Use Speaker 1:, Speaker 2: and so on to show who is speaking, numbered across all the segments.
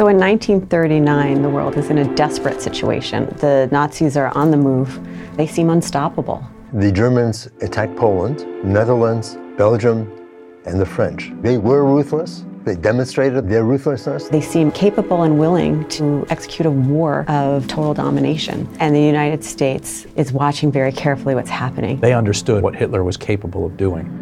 Speaker 1: So in 1939, the world is in a desperate situation. The Nazis are on the move. They seem unstoppable.
Speaker 2: The Germans attacked Poland, Netherlands, Belgium, and the French. They were ruthless. They demonstrated their ruthlessness.
Speaker 1: They seem capable and willing to execute a war of total domination. And the United States is watching very carefully what's happening.
Speaker 3: They understood what Hitler was capable of doing.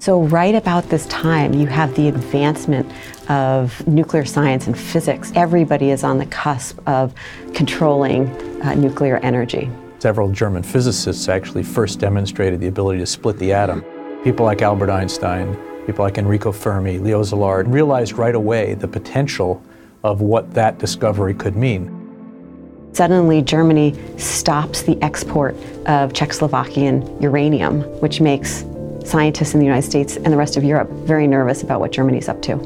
Speaker 1: So, right about this time, you have the advancement of nuclear science and physics. Everybody is on the cusp of controlling uh, nuclear energy.
Speaker 3: Several German physicists actually first demonstrated the ability to split the atom. People like Albert Einstein, people like Enrico Fermi, Leo Szilard realized right away the potential of what that discovery could mean.
Speaker 1: Suddenly, Germany stops the export of Czechoslovakian uranium, which makes scientists in the United States and the rest of Europe very nervous about what Germany's up to.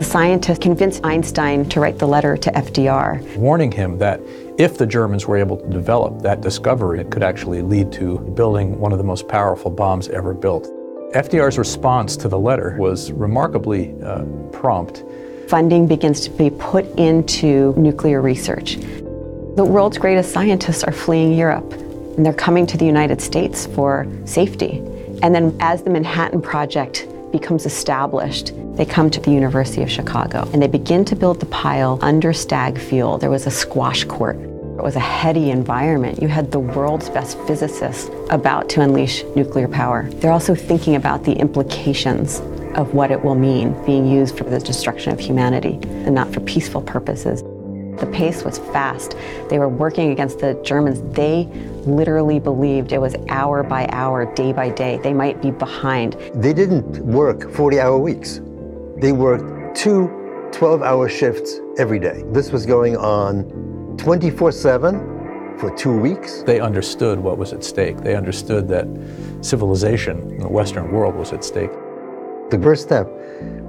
Speaker 1: The scientists convinced Einstein to write the letter to FDR,
Speaker 3: warning him that if the Germans were able to develop that discovery, it could actually lead to building one of the most powerful bombs ever built. FDR's response to the letter was remarkably uh, prompt.
Speaker 1: Funding begins to be put into nuclear research. The world's greatest scientists are fleeing Europe, and they're coming to the United States for safety. And then as the Manhattan Project becomes established, they come to the University of Chicago and they begin to build the pile under Stagg Field. There was a squash court. It was a heady environment. You had the world's best physicists about to unleash nuclear power. They're also thinking about the implications of what it will mean being used for the destruction of humanity and not for peaceful purposes. The pace was fast. They were working against the Germans. They literally believed it was hour by hour, day by day. They might be behind.
Speaker 2: They didn't work 40 hour weeks. They worked two 12 hour shifts every day. This was going on 24 7 for two weeks.
Speaker 3: They understood what was at stake. They understood that civilization in the Western world was at stake.
Speaker 2: The first step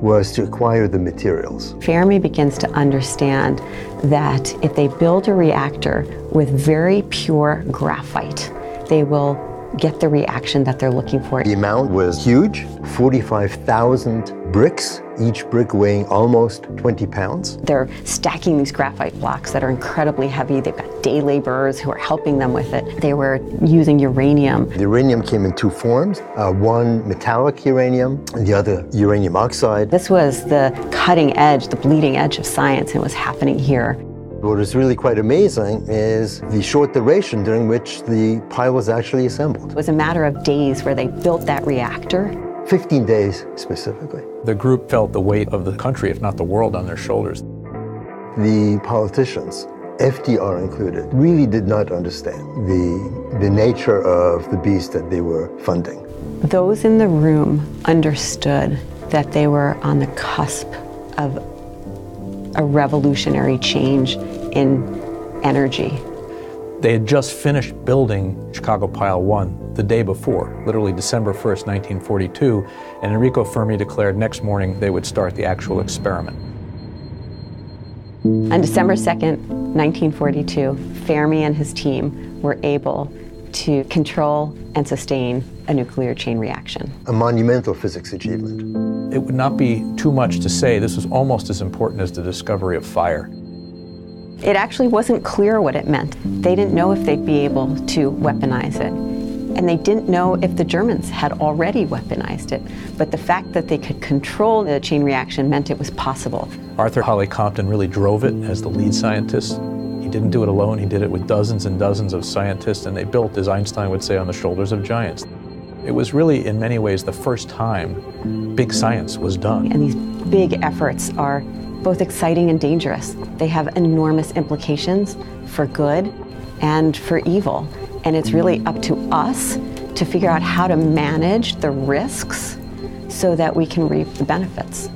Speaker 2: was to acquire the materials.
Speaker 1: Fermi begins to understand that if they build a reactor with very pure graphite, they will get the reaction that they're looking for.
Speaker 2: The amount was huge 45,000 bricks, each brick weighing almost 20 pounds.
Speaker 1: They're stacking these graphite blocks that are incredibly heavy. They've got day laborers who are helping them with it. They were using uranium.
Speaker 2: The uranium came in two forms uh, one metallic uranium, and the other uranium oxide.
Speaker 1: This was the cutting edge, the bleeding edge of science, and it was happening here.
Speaker 2: What is really quite amazing is the short duration during which the pile was actually assembled.
Speaker 1: It was a matter of days where they built that reactor.
Speaker 2: 15 days specifically.
Speaker 3: The group felt the weight of the country, if not the world, on their shoulders.
Speaker 2: The politicians, FDR included, really did not understand the, the nature of the beast that they were funding.
Speaker 1: Those in the room understood that they were on the cusp of a revolutionary change in energy.
Speaker 3: They had just finished building Chicago Pile 1 the day before, literally December 1st, 1942, and Enrico Fermi declared next morning they would start the actual experiment.
Speaker 1: On December 2nd, 1942, Fermi and his team were able to control and sustain a nuclear chain reaction.
Speaker 2: A monumental physics achievement.
Speaker 3: It would not be too much to say this was almost as important as the discovery of fire.
Speaker 1: It actually wasn't clear what it meant. They didn't know if they'd be able to weaponize it. And they didn't know if the Germans had already weaponized it. But the fact that they could control the chain reaction meant it was possible.
Speaker 3: Arthur Holly Compton really drove it as the lead scientist. He didn't do it alone, he did it with dozens and dozens of scientists, and they built, as Einstein would say, on the shoulders of giants. It was really, in many ways, the first time big science was done.
Speaker 1: And these big efforts are both exciting and dangerous. They have enormous implications for good and for evil. And it's really up to us to figure out how to manage the risks so that we can reap the benefits.